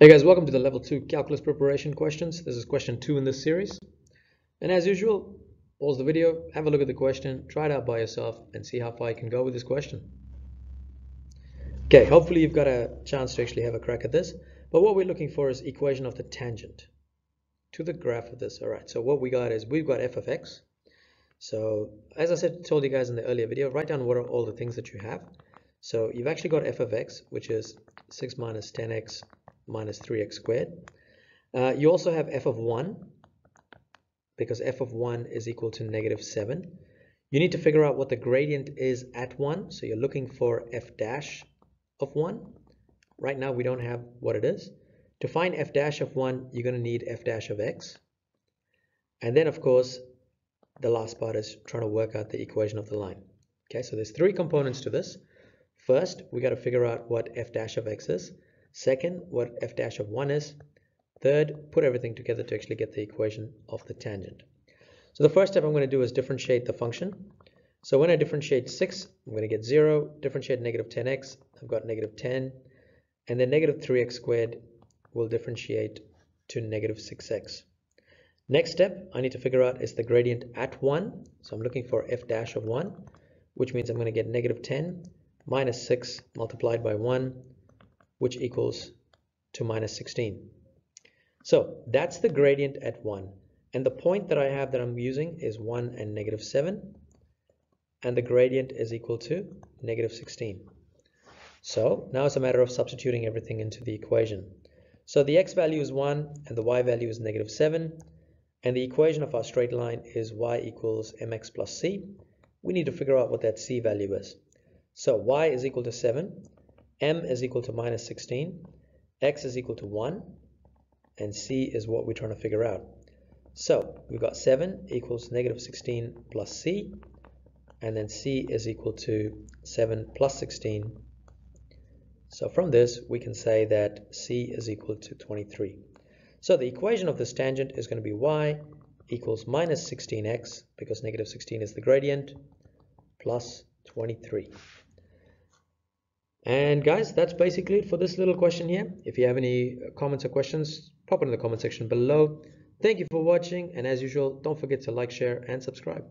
Hey guys, welcome to the level 2 calculus preparation questions. This is question 2 in this series. And as usual, pause the video, have a look at the question, try it out by yourself and see how far you can go with this question. Okay, hopefully you've got a chance to actually have a crack at this. But what we're looking for is equation of the tangent to the graph of this. All right, so what we got is we've got f of x. So as I said, told you guys in the earlier video, write down what are all the things that you have. So you've actually got f of x, which is 6 minus 10x minus 3x squared. Uh, you also have f of 1 because f of 1 is equal to negative 7. You need to figure out what the gradient is at 1. So you're looking for f dash of 1. Right now we don't have what it is. To find f dash of 1, you're going to need f dash of x. And then, of course, the last part is trying to work out the equation of the line. Okay, so there's three components to this. First, we got to figure out what f dash of x is. Second, what f dash of 1 is. Third, put everything together to actually get the equation of the tangent. So the first step I'm going to do is differentiate the function. So when I differentiate 6, I'm going to get 0. Differentiate negative 10x, I've got negative 10. And then negative 3x squared will differentiate to negative 6x. Next step I need to figure out is the gradient at 1. So I'm looking for f dash of 1, which means I'm going to get negative 10 minus 6 multiplied by 1 which equals to minus 16. So that's the gradient at 1. And the point that I have that I'm using is 1 and negative 7. And the gradient is equal to negative 16. So now it's a matter of substituting everything into the equation. So the x value is 1 and the y value is negative 7. And the equation of our straight line is y equals mx plus c. We need to figure out what that c value is. So y is equal to 7 m is equal to minus 16, x is equal to 1, and c is what we're trying to figure out. So we've got 7 equals negative 16 plus c, and then c is equal to 7 plus 16. So from this, we can say that c is equal to 23. So the equation of this tangent is going to be y equals minus 16x, because negative 16 is the gradient, plus 23. And guys, that's basically it for this little question here. If you have any uh, comments or questions, pop it in the comment section below. Thank you for watching. And as usual, don't forget to like, share, and subscribe.